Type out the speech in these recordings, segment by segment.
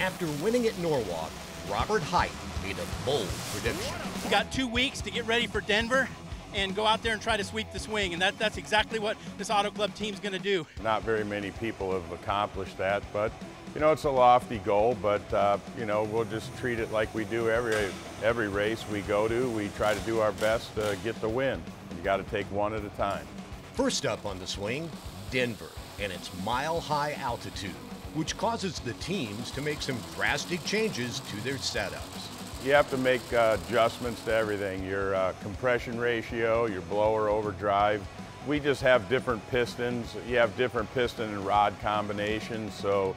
After winning at Norwalk, Robert Hight made a bold prediction. We got two weeks to get ready for Denver and go out there and try to sweep the swing. And that, that's exactly what this Auto Club team's going to do. Not very many people have accomplished that, but you know, it's a lofty goal, but uh, you know, we'll just treat it like we do every every race we go to. We try to do our best to get the win. You got to take one at a time. First up on the swing, Denver and its mile-high altitude, which causes the teams to make some drastic changes to their setups. You have to make uh, adjustments to everything, your uh, compression ratio, your blower overdrive. We just have different pistons. You have different piston and rod combinations, so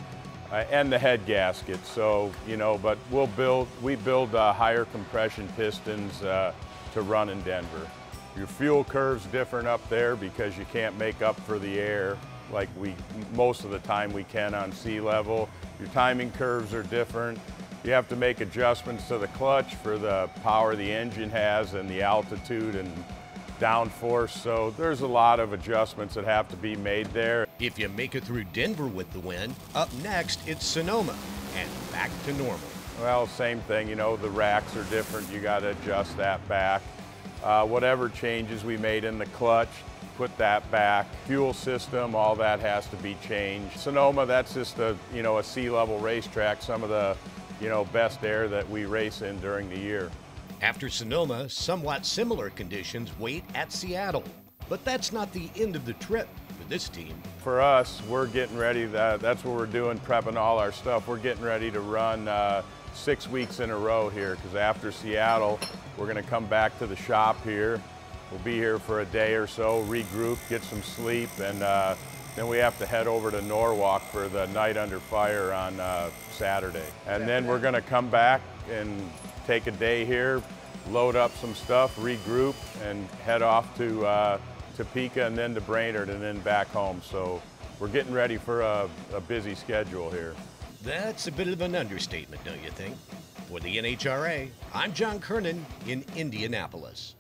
uh, and the head gasket. So, you know, but we'll build, we build uh, higher compression pistons uh, to run in Denver. Your fuel curve's different up there because you can't make up for the air like we, most of the time we can on sea level. Your timing curves are different. You have to make adjustments to the clutch for the power the engine has and the altitude and downforce. So there's a lot of adjustments that have to be made there. If you make it through Denver with the win, up next it's Sonoma and back to normal. Well, same thing, you know, the racks are different. You got to adjust that back. Uh, whatever changes we made in the clutch, put that back. Fuel system, all that has to be changed. Sonoma, that's just a, you know, a sea level racetrack. Some of the, you know, best air that we race in during the year. After Sonoma, somewhat similar conditions wait at Seattle. But that's not the end of the trip for this team. For us, we're getting ready. That, that's what we're doing, prepping all our stuff. We're getting ready to run uh, six weeks in a row here because after Seattle, we're going to come back to the shop here. We'll be here for a day or so, regroup, get some sleep, and uh, then we have to head over to Norwalk for the night under fire on uh, Saturday. And then we're going to come back and take a day here, load up some stuff, regroup, and head off to uh, Topeka and then to Brainerd and then back home. So we're getting ready for a, a busy schedule here. That's a bit of an understatement, don't you think? For the NHRA, I'm John Kernan in Indianapolis.